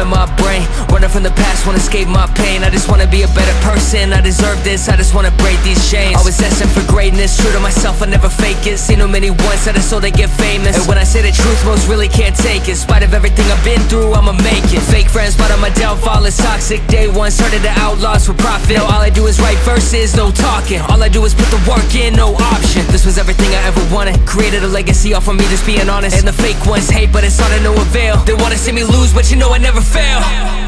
in my brain. Running from the past, wanna escape my pain. I just wanna be a better person, I deserve this I just wanna break these chains. Always asking for greatness, true to myself, I never fake it. Seen too many once I so they get famous. And when I say the truth, most really can't take it. In spite of everything I've been through, I'ma make it. Fake friends, my downfall is toxic. Day one, started the outlaws for profit. All I do is write verses, no talking. All I do is put the work in, no option. This was everything I ever wanted. Created a legacy off of me, just being honest. And the fake ones hate, but it's all to no avail. They wanna see me lose, but you know I never fail